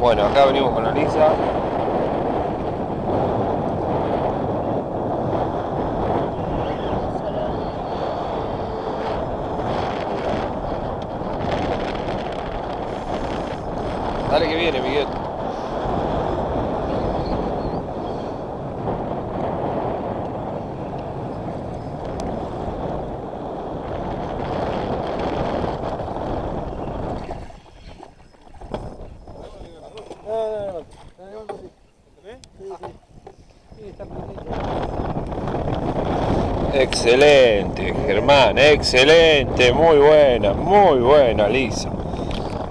Bueno, acá venimos con la Lisa. Dale que viene, Miguel. Excelente, Germán, excelente, muy buena, muy buena, Lisa.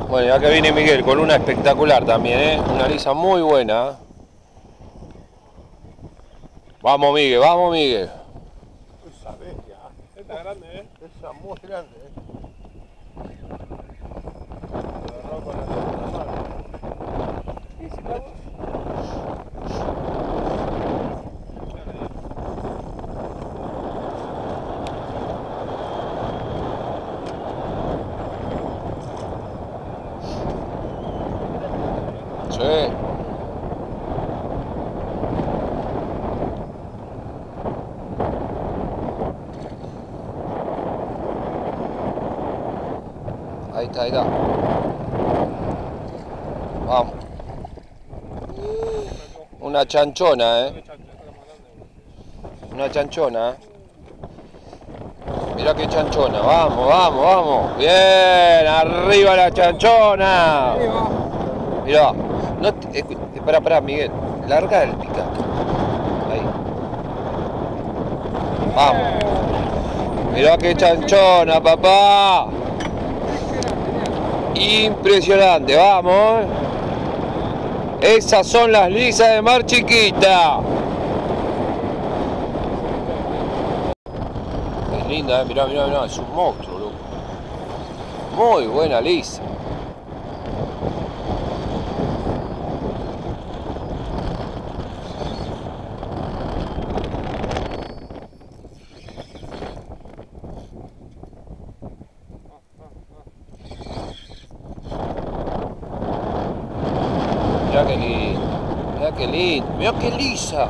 Bueno, acá viene Miguel con una espectacular también, ¿eh? Una Lisa muy buena. Vamos, Miguel, vamos, Miguel. Esa bestia. Esta es grande, ¿eh? Esa muy grande, ¿eh? Agarró con la otra mano. ¿Y si vamos? Sí. Ahí está, ahí está. Vamos. Una chanchona, eh. Una chanchona, eh. Mira qué chanchona. Vamos, vamos, vamos. Bien, arriba la chanchona. Mirá, no te, escu- pará, pará, Miguel. Larga el pica. Ahí. Vamos. Mirá qué chanchona, papá. Impresionante, vamos. Esas son las lisas de mar chiquita. Es linda, eh. mirá, mirá, mirá, es un monstruo, loco. Muy buena lisa. Mirá qué lindo, mirá qué lindo, mirá qué lisa.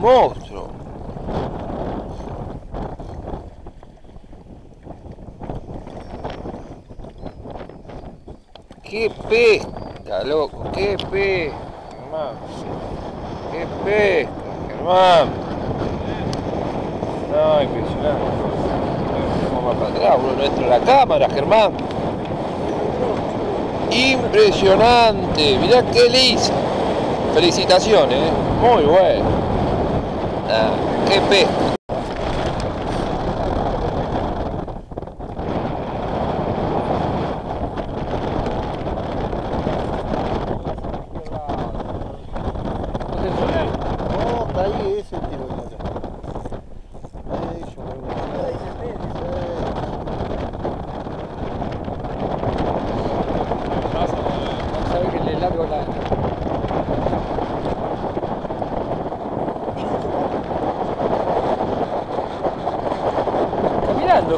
Monstruo. Qué pesca, loco, qué pesca, Germán. Qué pesca, Germán. No, impresionante. Vamos para atrás, uno no entra en la cámara, Germán. Impresionante, mirá qué lisa. Felicitaciones, ¿eh? muy bueno. Ah, qué pesca. No, está ahí ese tiro de allá. Eso, muy bueno. Sabe que le largo la. Caminando.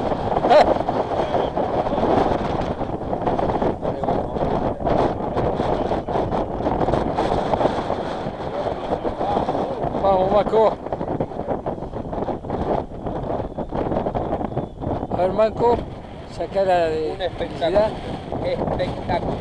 A ver, Marco, saca la de. Un espectáculo. Espectáculo.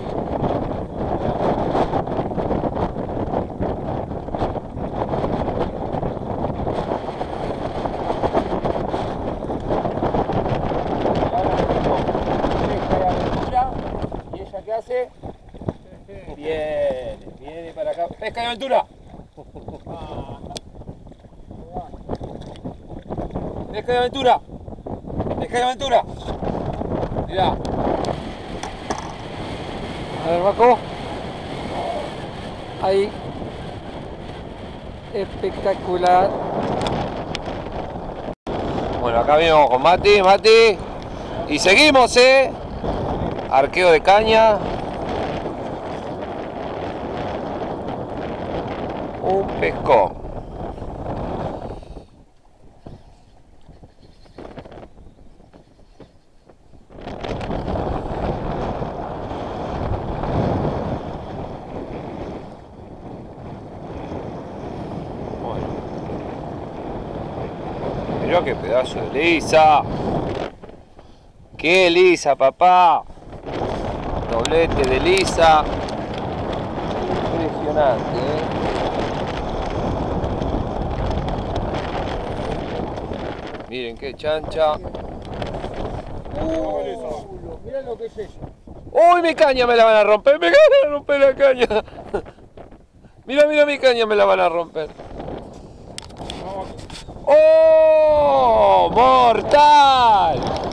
Pesca y aventura. ¿Y ella qué hace? Viene, viene para acá. Pesca y aventura. Pesca y aventura. Pesca y aventura. Mirá. A ver, Marco. Ahí. Espectacular. Bueno, acá venimos con Mati, Mati. Y seguimos, ¿eh? Arqueo de caña. Un pescón. Yo qué pedazo de lisa. Qué lisa, papá. Doblete de lisa. Impresionante, ¿eh? Miren qué chancha. Mirá lo que es eso. ¡Uy, mi caña me la van a romper! ¡Me van a romper la caña! Mira, mira mi caña, me la van a romper. ¡Oh! ¡Mortal!